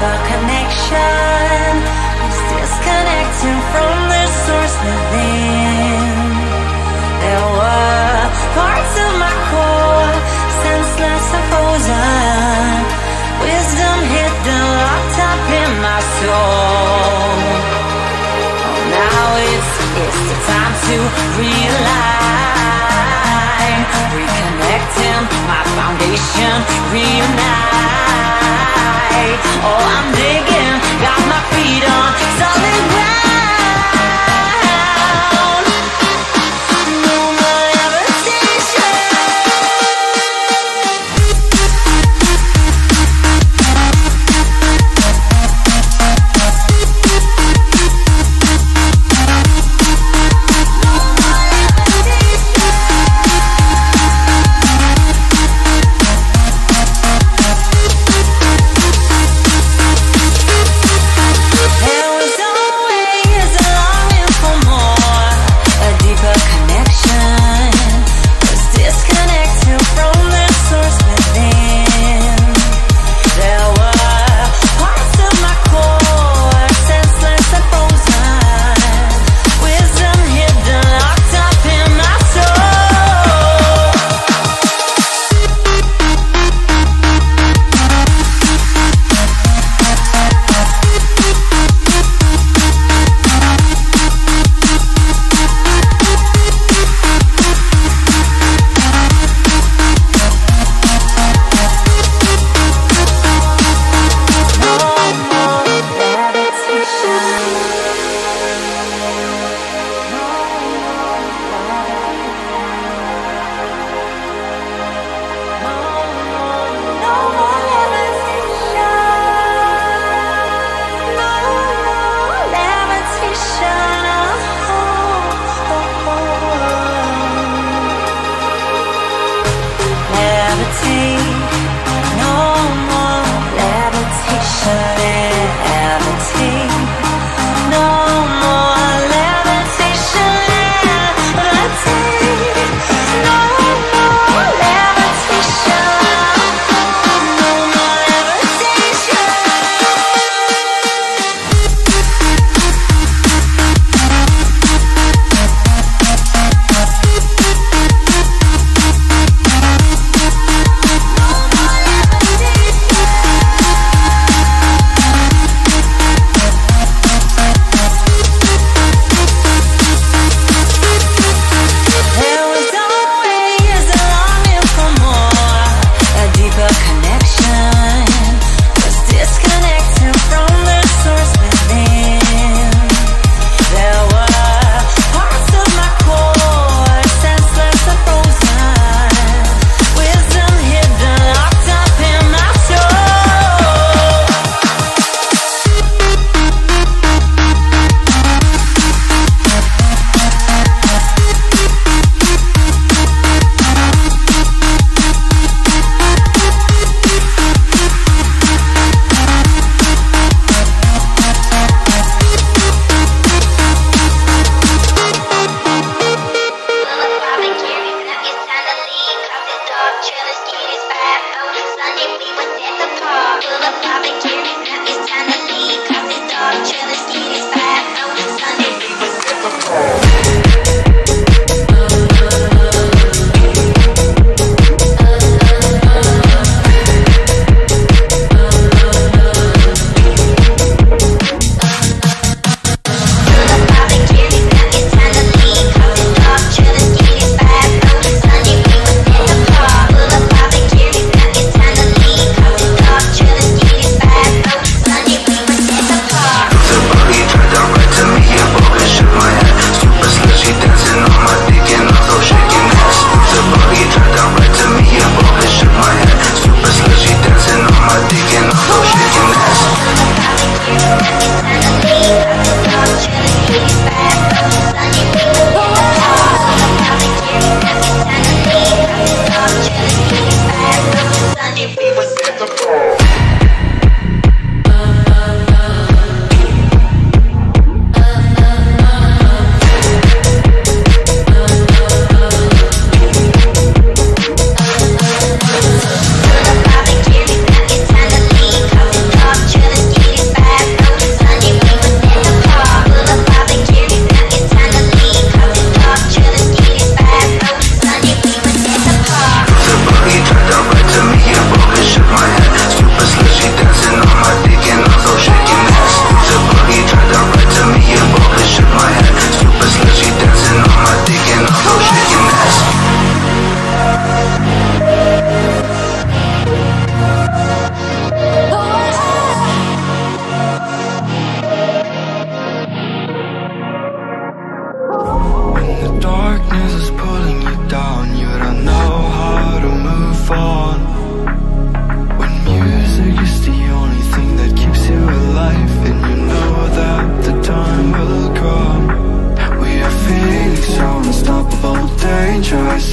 the connection is disconnecting from the source within. There were parts of my core, senseless and frozen. Wisdom hidden, locked up in my soul. Oh, now it's, it's the time to realize. Reconnecting my foundation, reunite. Oh, I'm digging, got my feet on solid ground.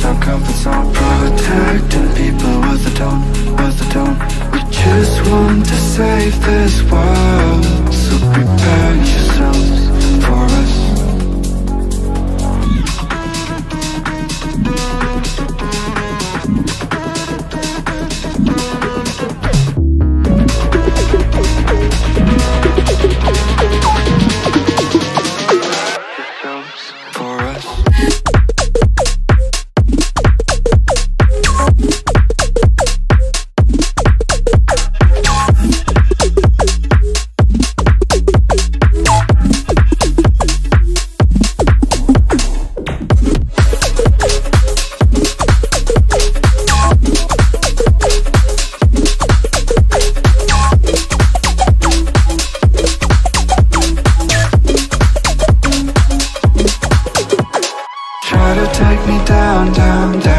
our comfort zone Protecting people with a tone, with a tone We just want to save this world So prepare yourselves for us. down, down, down.